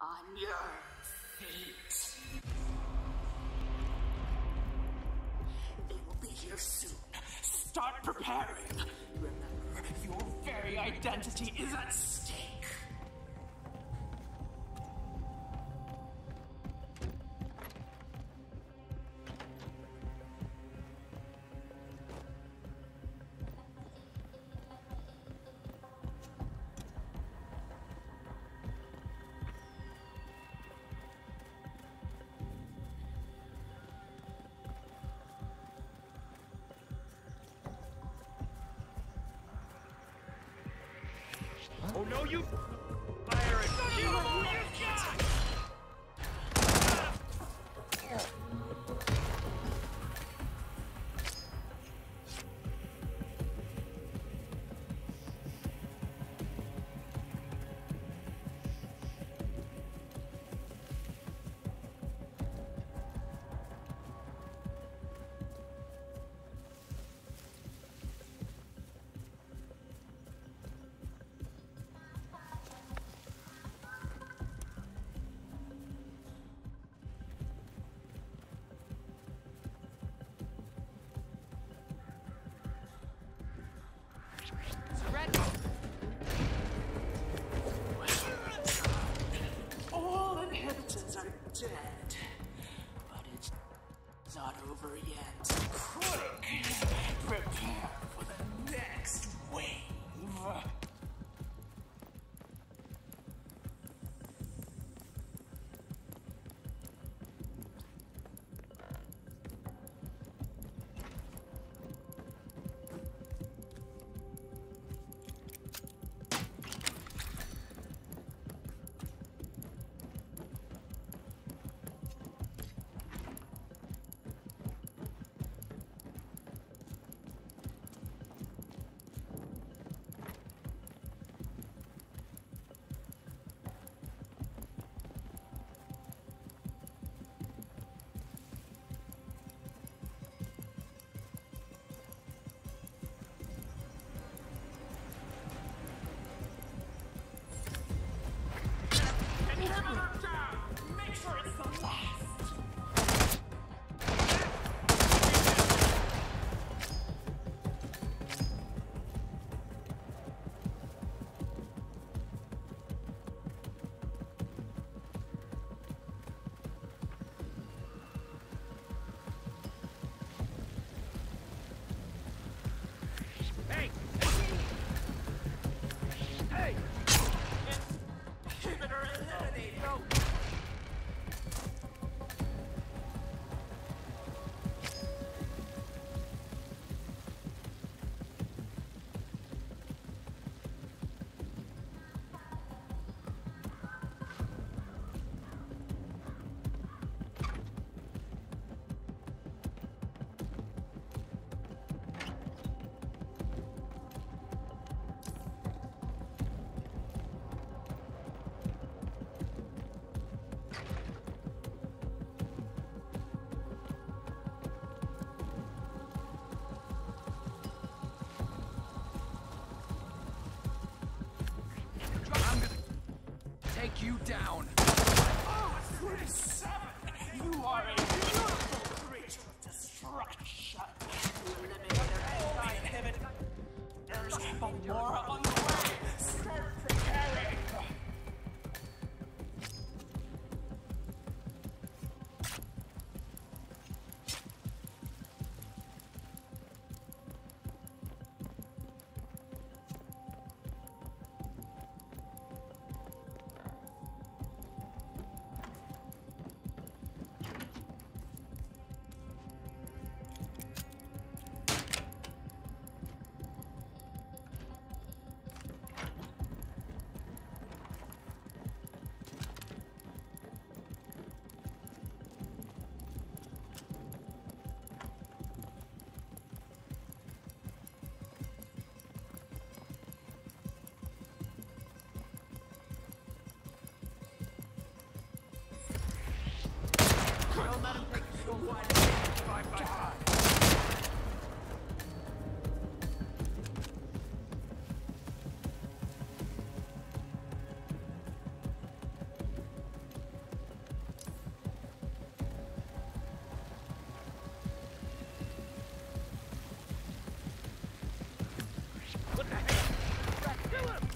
on your feet. They will be here soon. Start preparing. Remember, your very identity is at stake. You you down. Oh, 47! You are a beautiful creature of destruction! You eliminated all the inhibitors, but more on Let's do it!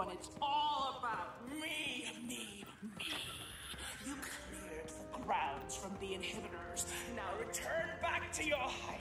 When it's all about me, me, me. You cleared the grounds from the inhibitors. Now return back to your hideout.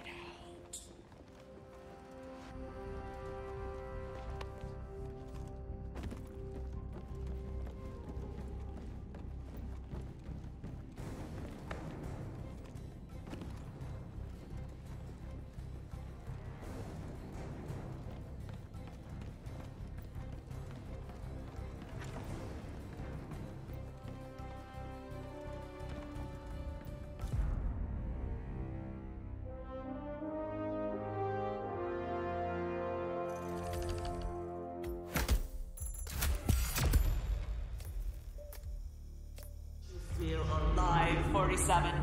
47. 47.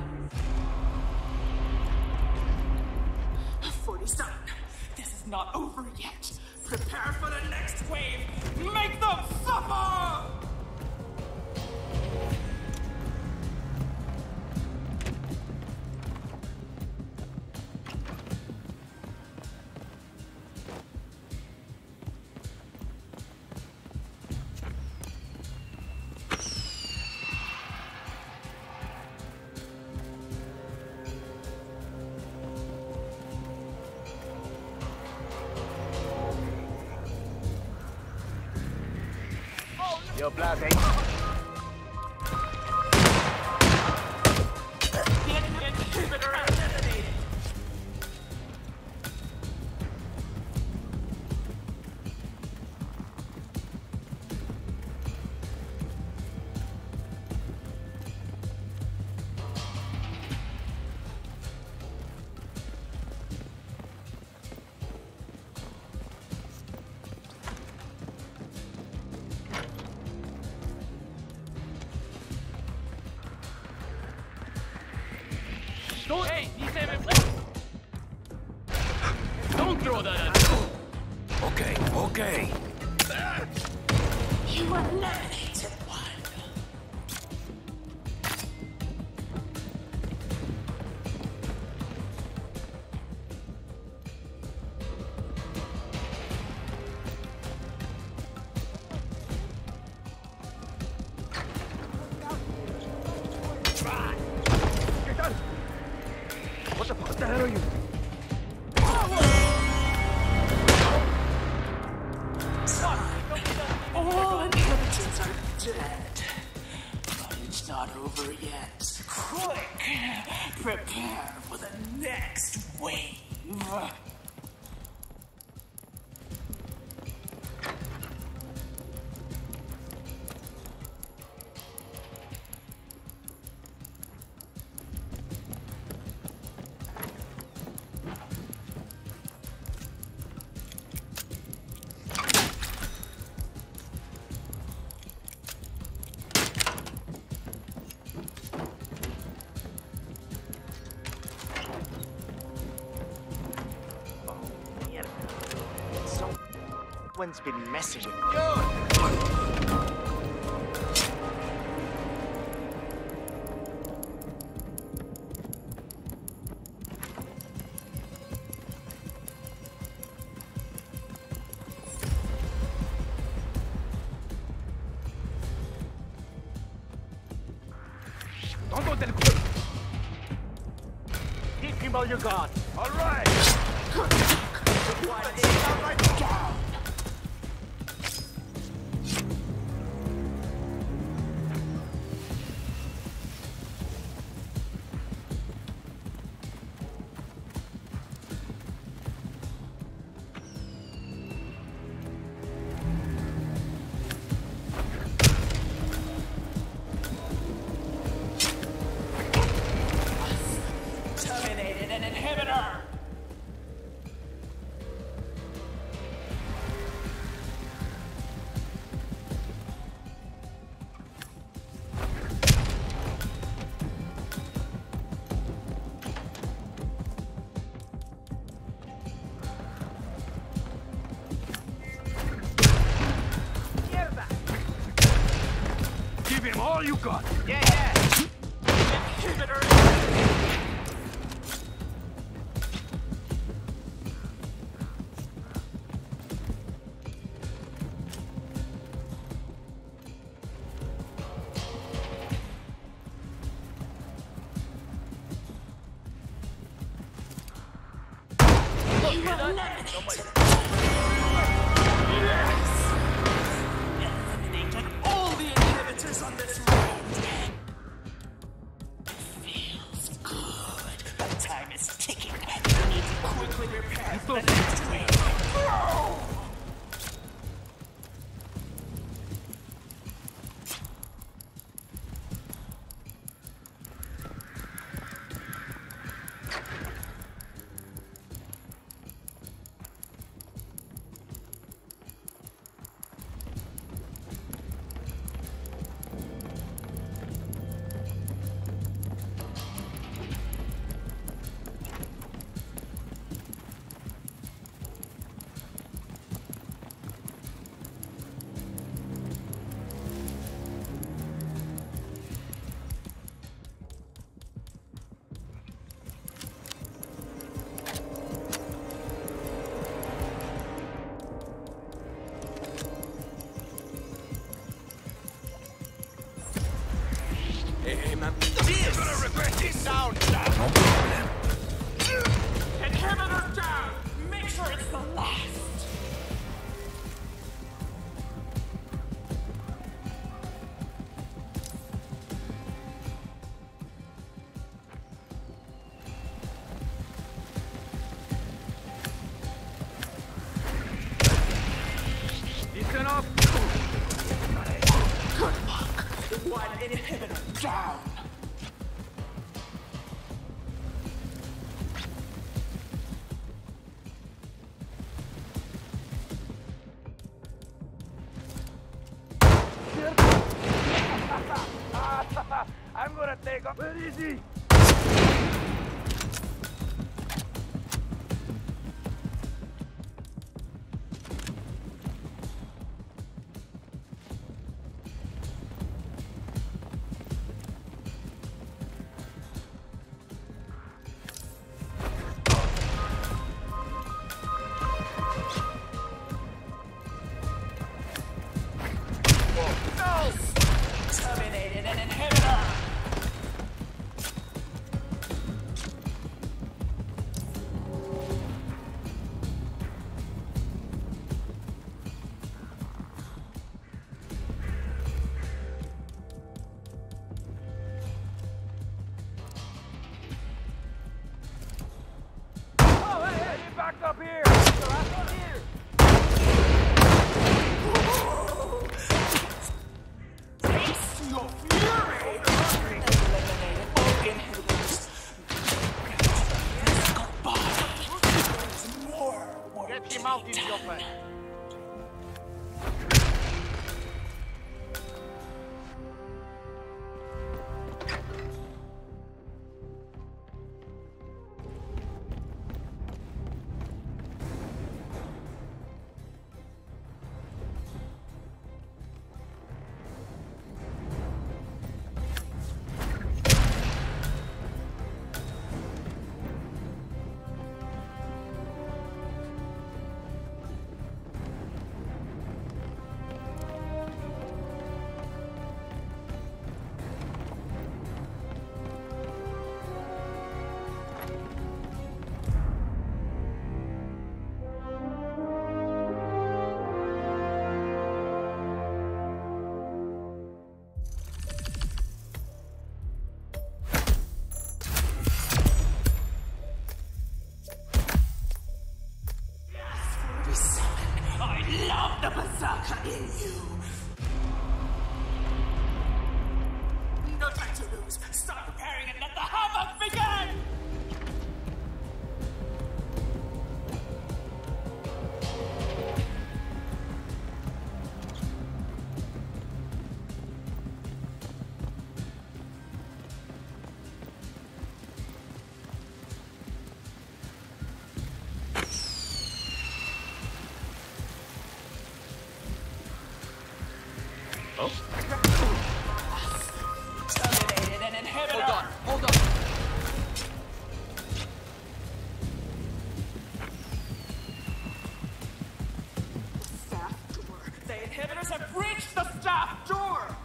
Yo, Blase. Okay, okay. You eliminated one. Someone's been. Don't go tell quick. Keep him while you're gone. Give him all you got. Yeah, yeah. Hey, man. You're gonna regret this sound! No problem. Inhibitor down! Make sure it's the last! I'm gonna take off. Where is he? The berserker in you. No time to lose. Start preparing and let the inhibitors have breached the staff door.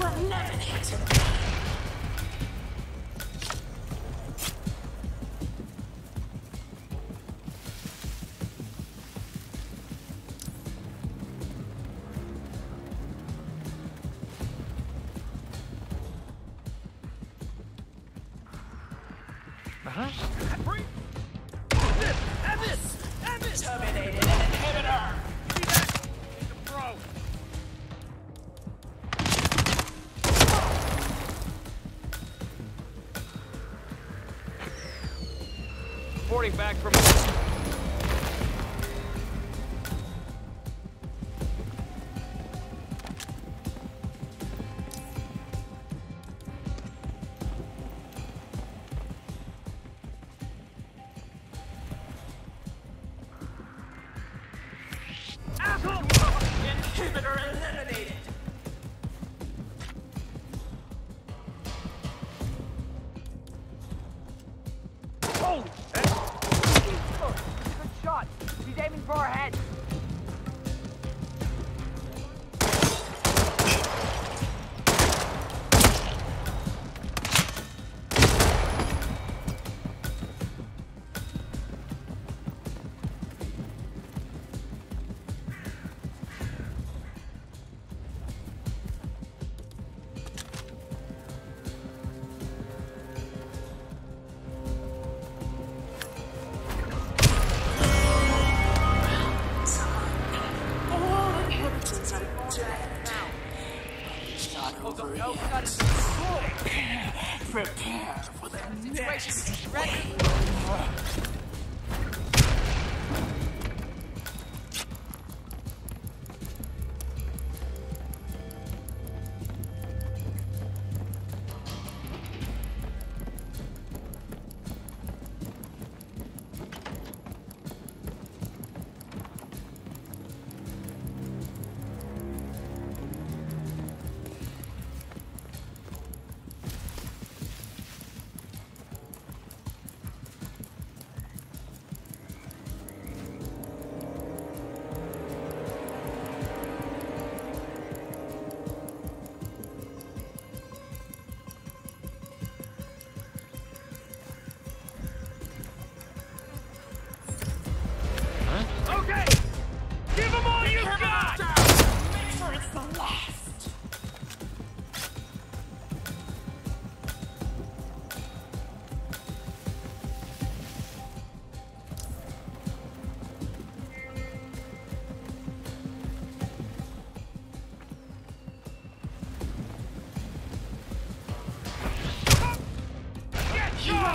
You eliminated. Uh-huh.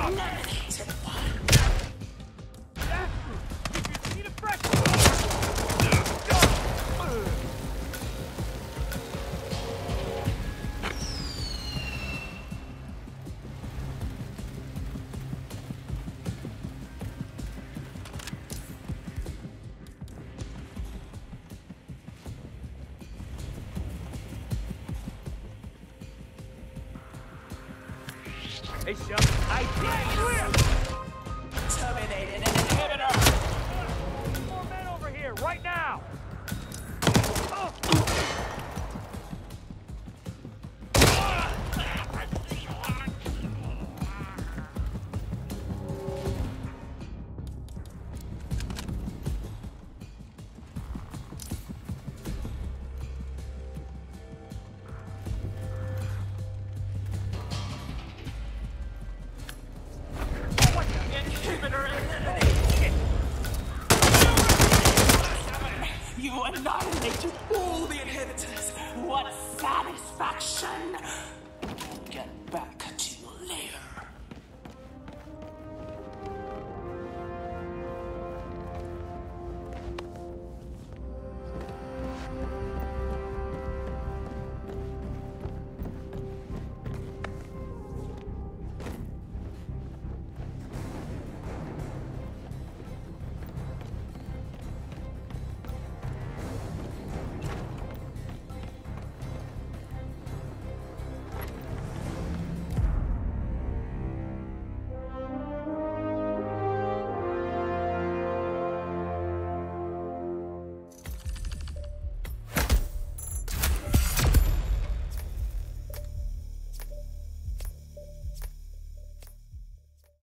Eliminated